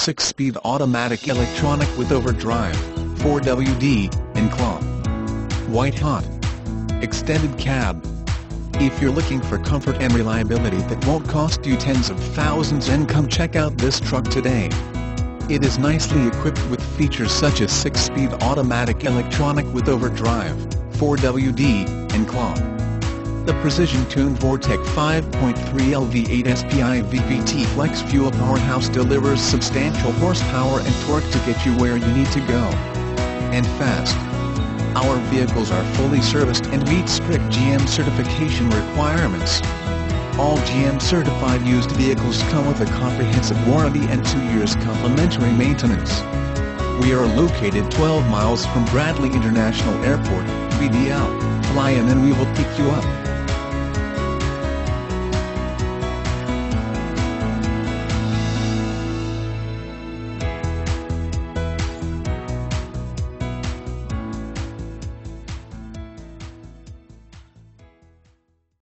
6-speed automatic electronic with overdrive, 4WD, and cloth. White hot. Extended cab. If you're looking for comfort and reliability that won't cost you tens of thousands then come check out this truck today. It is nicely equipped with features such as 6-speed automatic electronic with overdrive, 4WD, and cloth. The precision-tuned Vortec 5.3 LV8 SPI VVT Flex Fuel Powerhouse delivers substantial horsepower and torque to get you where you need to go. And fast. Our vehicles are fully serviced and meet strict GM certification requirements. All GM certified used vehicles come with a comprehensive warranty and 2 years complimentary maintenance. We are located 12 miles from Bradley International Airport, BDL. Fly in and we will pick you up.